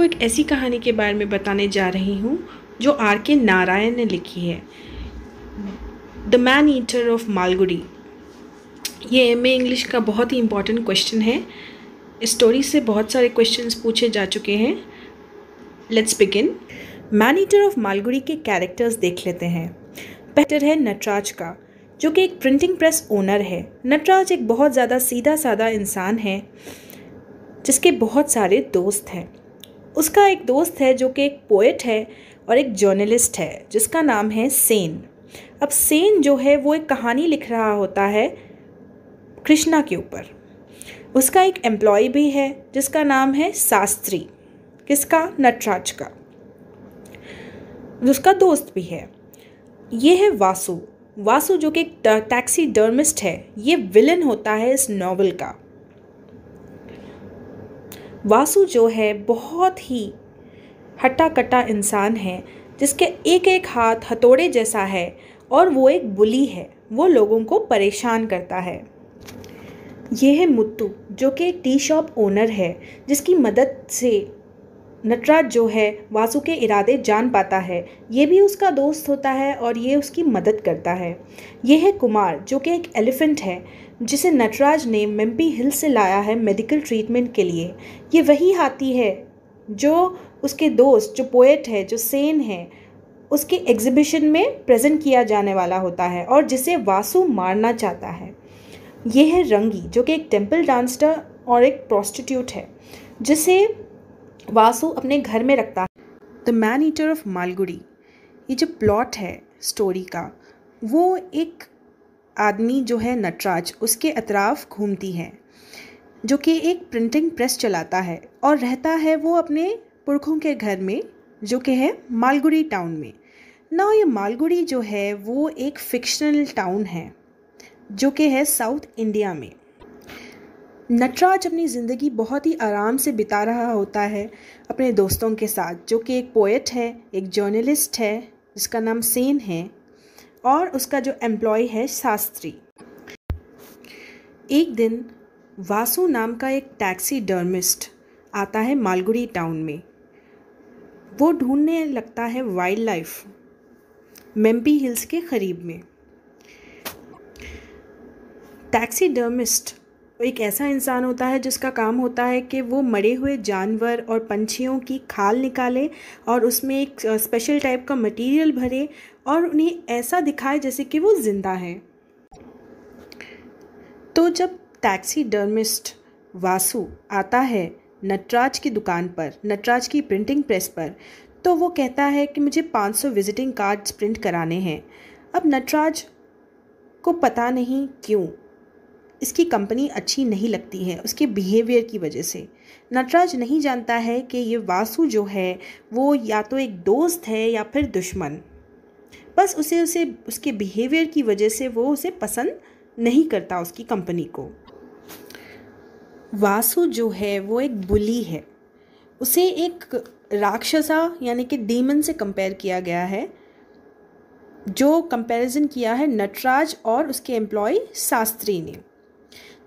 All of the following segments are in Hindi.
आपको एक ऐसी कहानी के बारे में बताने जा रही हूँ, जो आर के नारायण ने लिखी है। The man eater of Malgudi ये एम इंग्लिश का बहुत ही इंपॉर्टेंट क्वेश्चन है। स्टोरी से बहुत सारे क्वेश्चंस पूछे जा चुके हैं। Let's begin man eater of Malgudi के कैरेक्टर्स देख लेते हैं। पहटर है नटराज का, जो कि एक प्रिंटिंग प्रेस ओनर है। नटराज एक बहुत ज़्यादा सीधा साधा इंसान है, जिसके बहुत सारे दोस्त हैं। उसका एक दोस्त है जो कि एक पोइट है और एक जर्नलिस्ट है, जिसका नाम है सेन। अब सेन जो है, वो एक कहानी लिख रहा होता है कृष्णा के ऊपर। उसका एक एम्प्लॉय भी है, जिसका नाम है शास्त्री। किसका? नटराज का। उसका दोस्त भी है। ये है वासु। वासु जो कि एक टैक्सी डर्मिस्ट है। ये विलन होता है इस नॉवल का। वासु जो है बहुत ही हट्टा कट्टा इंसान है, जिसके एक एक हाथ हथौड़े जैसा है और वो एक बुली है। वो लोगों को परेशान करता है। यह है मुत्तू, जो कि टी शॉप ओनर है, जिसकी मदद से नटराज जो है, वासु के इरादे जान पाता है। ये भी उसका दोस्त होता है और ये उसकी मदद करता है। ये है कुमार, जो कि एक एलिफेंट है, जिसे नटराज ने मेम्पी हिल से लाया है मेडिकल ट्रीटमेंट के लिए। ये वही हाथी है, जो उसके दोस्त, जो पोएट है, जो सेन है, उसके एग्जिबिशन में प्रेजेंट किया जाने वाला होता है और जिसे वासु मारना चाहता है। ये है रंगी, जो कि एक टेंपल डांसर और एक प्रोस्टिट्यूट है, जिसे वासु अपने घर में रखता है। The man eater of Malgudi ये जो प्लॉट है स्टोरी का, वो एक आदमी जो है नटराज, उसके अतराफ घूमती है, जो कि एक प्रिंटिंग प्रेस चलाता है और रहता है वो अपने पुरखों के घर में, जो कि है मालगुड़ी टाउन में। ना ये मालगुड़ी जो है, वो एक फिक्शनल टाउन है, जो कि है साउथ इंडिया में। नटराज अपनी ज़िंदगी बहुत ही आराम से बिता रहा होता है अपने दोस्तों के साथ, जो कि एक पोएट है, एक जर्नलिस्ट है, जिसका नाम सेन है, और उसका जो एम्प्लॉय है शास्त्री। एक दिन वासु नाम का एक टैक्सी डर्मिस्ट आता है मालगुड़ी टाउन में। वो ढूँढने लगता है वाइल्ड लाइफ मेम्पी हिल्स के करीब में। टैक्सी डर्मिस्ट एक ऐसा इंसान होता है जिसका काम होता है कि वो मरे हुए जानवर और पंछियों की खाल निकाले और उसमें एक स्पेशल टाइप का मटेरियल भरे और उन्हें ऐसा दिखाए जैसे कि वो ज़िंदा है। तो जब टैक्सी डर्मिस्ट वासु आता है नटराज की दुकान पर, नटराज की प्रिंटिंग प्रेस पर तो वो कहता है कि मुझे 500 विजिटिंग कार्ड्स प्रिंट कराने हैं। अब नटराज को पता नहीं क्यों इसकी कंपनी अच्छी नहीं लगती है, उसके बिहेवियर की वजह से। नटराज नहीं जानता है कि ये वासु जो है, वो या तो एक दोस्त है या फिर दुश्मन। बस उसे उसे, उसके बिहेवियर की वजह से वो उसे पसंद नहीं करता उसकी कंपनी को। वासु जो है, वो एक बुली है। उसे एक राक्षसा यानी कि डीमन से कंपेयर किया गया है, जो कंपैरिजन किया है नटराज और उसके एम्प्लॉय शास्त्री ने।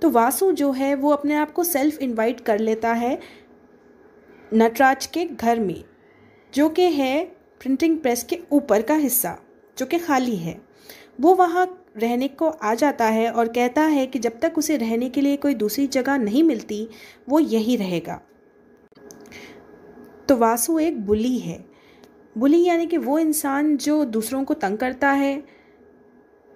तो वासु जो है, वो अपने आप को सेल्फ इनवाइट कर लेता है नटराज के घर में, जो कि है प्रिंटिंग प्रेस के ऊपर का हिस्सा, जो कि खाली है। वो वहाँ रहने को आ जाता है और कहता है कि जब तक उसे रहने के लिए कोई दूसरी जगह नहीं मिलती, वो यहीं रहेगा। तो वासु एक बुली है। बुली यानी कि वो इंसान जो दूसरों को तंग करता है,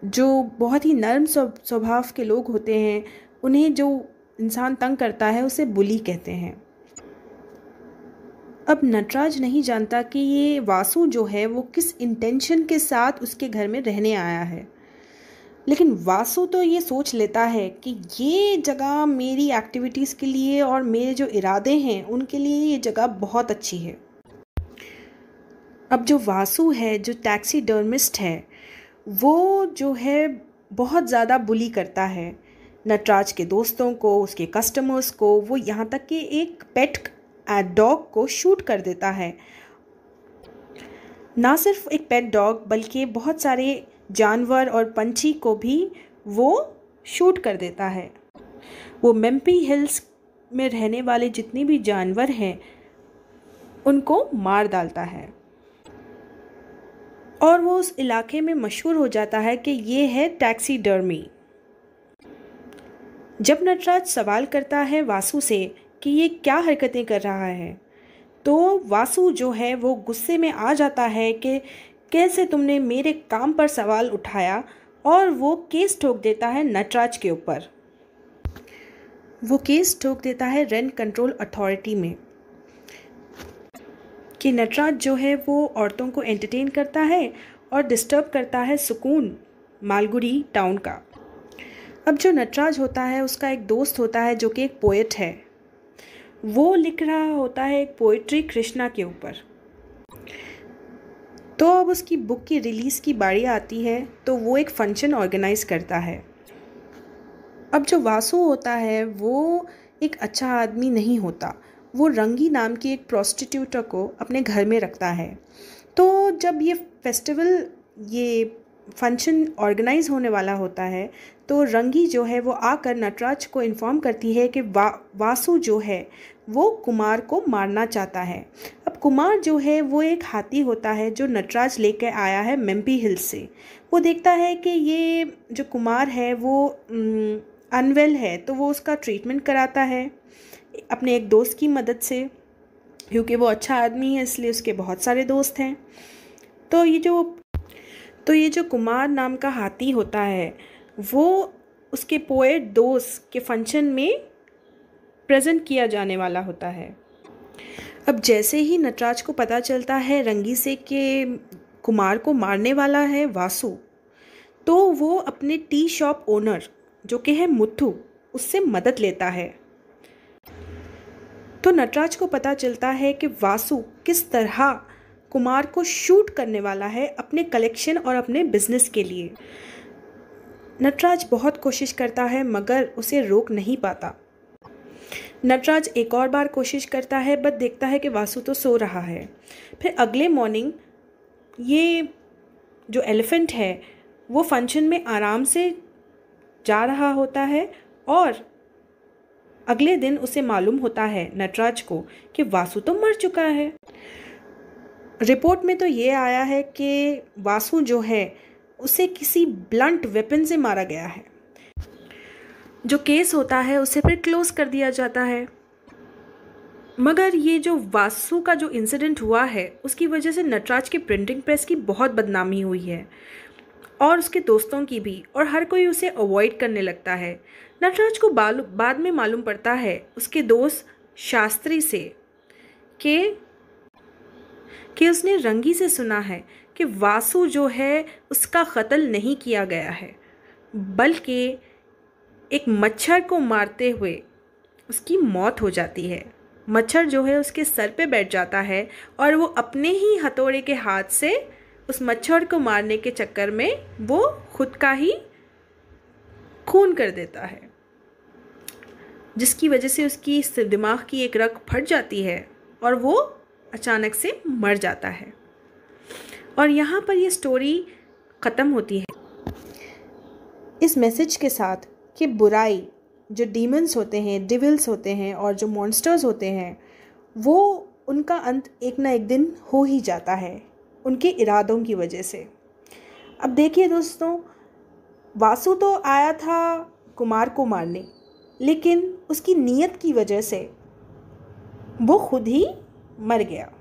जो बहुत ही नर्म स्वभाव के लोग होते हैं उन्हें जो इंसान तंग करता है, उसे बुली कहते हैं। अब नटराज नहीं जानता कि ये वासु जो है, वो किस इंटेंशन के साथ उसके घर में रहने आया है। लेकिन वासु तो ये सोच लेता है कि ये जगह मेरी एक्टिविटीज़ के लिए और मेरे जो इरादे हैं, उनके लिए ये जगह बहुत अच्छी है। अब जो वासु है, जो टैक्सी डर्मिस्ट है, वो जो है बहुत ज़्यादा बुली करता है। नटराज के दोस्तों को, उसके कस्टमर्स को, वो यहाँ तक कि एक पेट डॉग को शूट कर देता है। ना सिर्फ़ एक पेट डॉग बल्कि बहुत सारे जानवर और पंछी को भी वो शूट कर देता है। वो मेम्पी हिल्स में रहने वाले जितने भी जानवर हैं, उनको मार डालता है। और वो उस इलाके में मशहूर हो जाता है कि ये है टैक्सी डर्मी जब नटराज सवाल करता है वासु से कि ये क्या हरकतें कर रहा है तो वासु जो है वो गुस्से में आ जाता है कि कैसे तुमने मेरे काम पर सवाल उठाया और वो केस ठोक देता है नटराज के ऊपर। वो केस ठोक देता है रेंट कंट्रोल अथॉरिटी में कि नटराज जो है वो औरतों को एंटरटेन करता है और डिस्टर्ब करता है सुकून मालगुड़ी टाउन का। अब जो नटराज होता है, उसका एक दोस्त होता है जो कि एक पोइट है। वो लिख रहा होता है एक पोइट्री कृष्णा के ऊपर। तो अब उसकी बुक की रिलीज़ की बारी आती है तो वो एक फ़ंक्शन ऑर्गेनाइज करता है। अब जो वासु होता है, वो एक अच्छा आदमी नहीं होता। वो रंगी नाम की एक प्रोस्टिट्यूटर को अपने घर में रखता है। तो जब ये फेस्टिवल ये फ़ंक्शन ऑर्गेनाइज होने वाला होता है तो रंगी जो है वो आकर नटराज को इन्फॉर्म करती है कि वा, वासु जो है, वो कुमार को मारना चाहता है। अब कुमार जो है, वो एक हाथी होता है जो नटराज लेकर आया है मेम्पी हिल्स से। वो देखता है कि ये जो कुमार है, वो अनवेल है तो वो उसका ट्रीटमेंट कराता है अपने एक दोस्त की मदद से, क्योंकि वो अच्छा आदमी है, इसलिए उसके बहुत सारे दोस्त हैं। तो ये जो तो ये जो कुमार नाम का हाथी होता है वो उसके पोएट दोस्त के फ़ंक्शन में प्रेजेंट किया जाने वाला होता है। अब जैसे ही नटराज को पता चलता है रंगी से के कुमार को मारने वाला है वासु तो वो अपने टी शॉप ओनर, जो कि है मुथु, उससे मदद लेता है। तो नटराज को पता चलता है कि वासु किस तरह कुमार को शूट करने वाला है अपने कलेक्शन और अपने बिज़नेस के लिए। नटराज बहुत कोशिश करता है, मगर उसे रोक नहीं पाता। नटराज एक और बार कोशिश करता है, बट देखता है कि वासु तो सो रहा है। फिर अगले मॉर्निंग ये जो एलिफेंट है, वो फ़ंक्शन में आराम से जा रहा होता है और अगले दिन उसे मालूम होता है नटराज को कि वासु तो मर चुका है। रिपोर्ट में तो ये आया है कि वासु जो है उसे किसी ब्लंट वेपन से मारा गया है। जो केस होता है, उसे फिर क्लोज कर दिया जाता है। मगर ये जो वासु का जो इंसिडेंट हुआ है, उसकी वजह से नटराज की प्रिंटिंग प्रेस की बहुत बदनामी हुई है। और उसके दोस्तों की भी, और हर कोई उसे अवॉइड करने लगता है। नटराज को बाद में मालूम पड़ता है उसके दोस्त शास्त्री से, कि कि उसने रंगी से सुना है कि वासु जो है, उसका कत्ल नहीं किया गया है। बल्कि एक मच्छर को मारते हुए उसकी मौत हो जाती है। मच्छर जो है, उसके सर पे बैठ जाता है और वो अपने ही हथौड़े के हाथ से उस मच्छर को मारने के चक्कर में वो खुद का ही खून कर देता है। जिसकी वजह से उसकी दिमाग की एक रग फट जाती है और वो अचानक से मर जाता है। और यहाँ पर ये स्टोरी ख़त्म होती है। इस मैसेज के साथ कि बुराई, जो डीमंस होते हैं डिविल्स होते हैं और जो मॉन्स्टर्स होते हैं, वो उनका अंत एक ना एक दिन हो ही जाता है, उनके इरादों की वजह से। अब देखिए दोस्तों, वासु तो आया था कुमार को मारने, लेकिन उसकी नीयत की वजह से वो खुद ही मर गया।